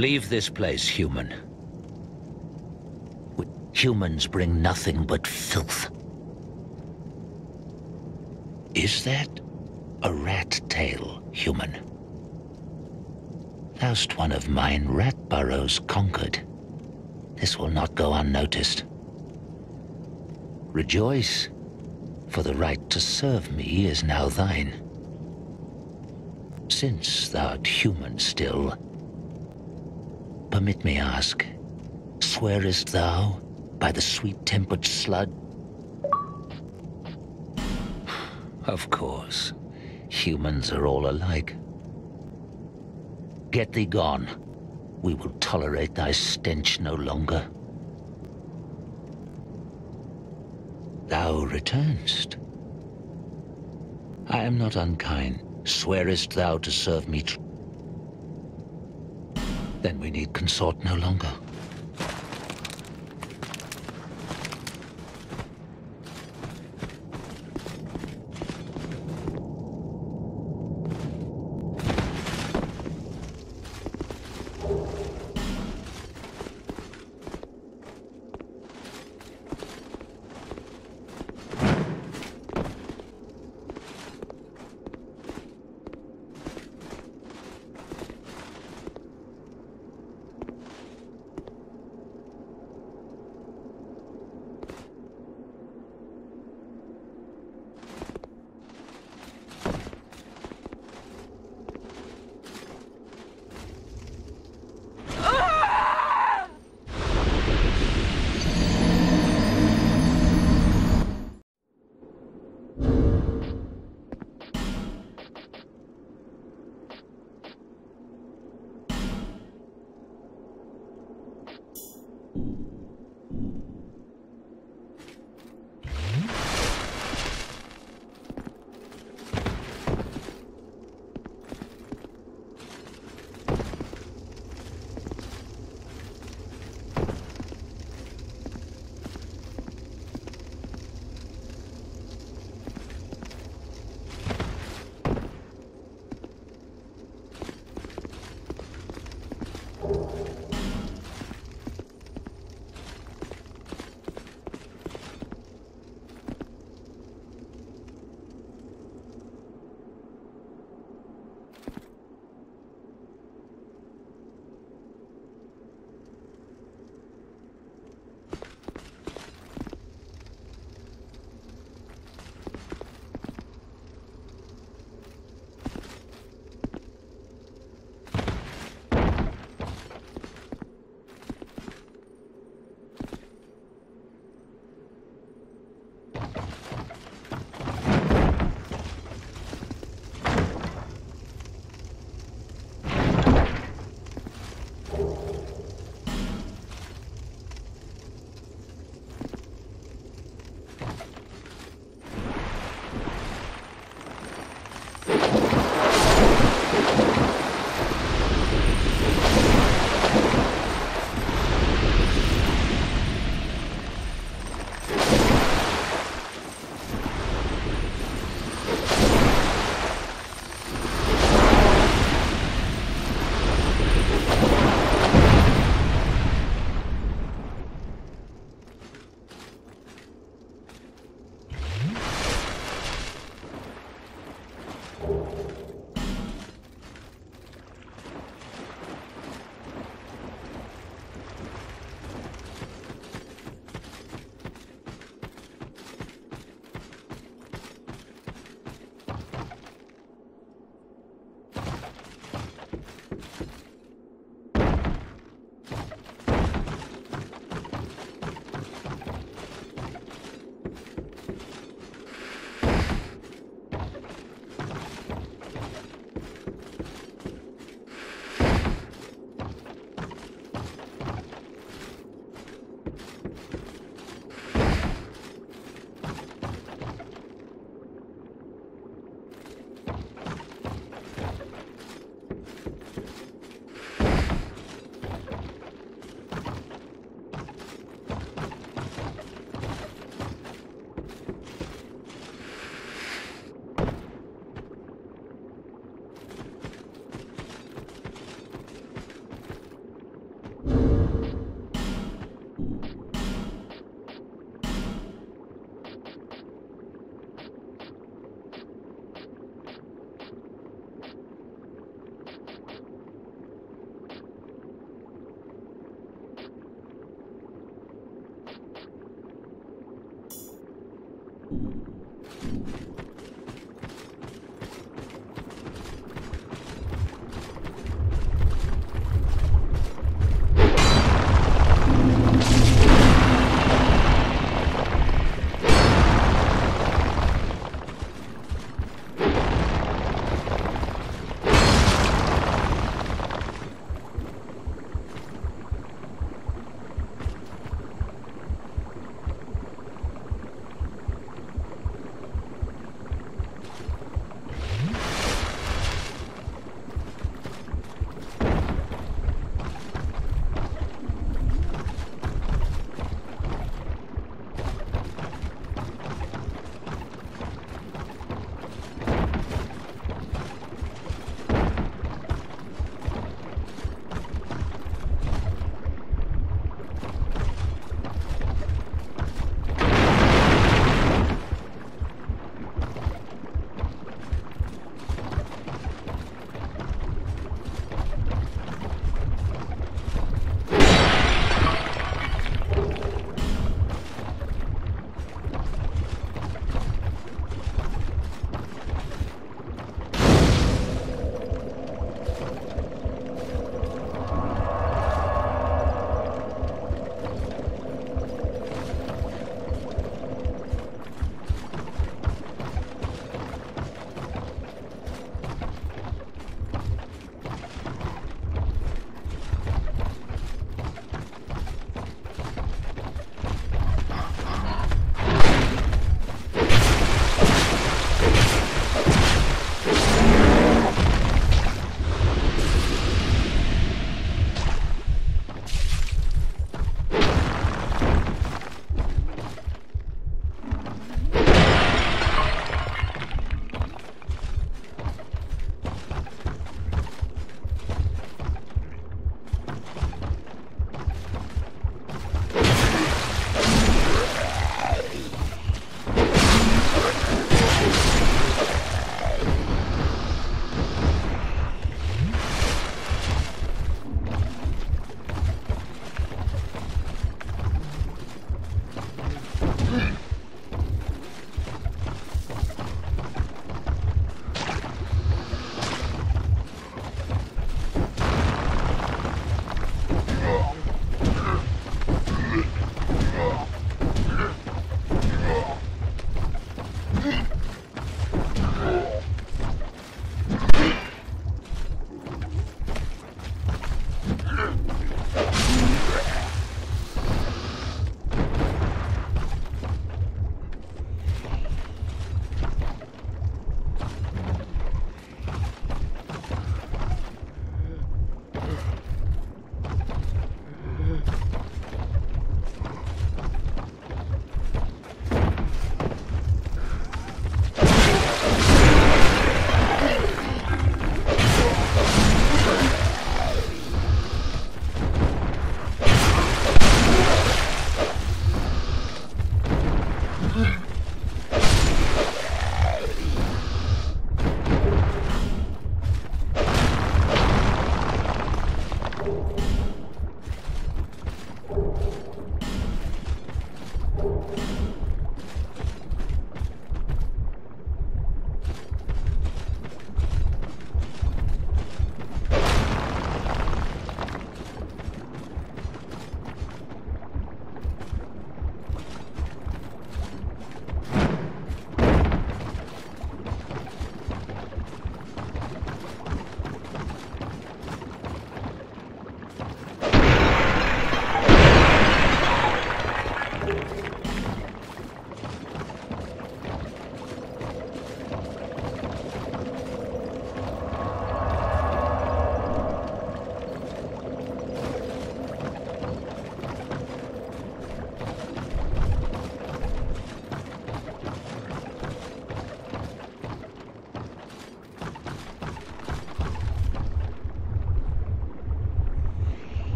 Leave this place, human. Humans bring nothing but filth. Is that a rat tail, human? Thou'st one of mine rat burrows conquered. This will not go unnoticed. Rejoice, for the right to serve me is now thine. Since thou'rt human still, permit me ask, swearest thou by the sweet-tempered slud? Of course. Humans are all alike. Get thee gone. We will tolerate thy stench no longer. Thou returnest. I am not unkind. Swearest thou to serve me then we need consort no longer.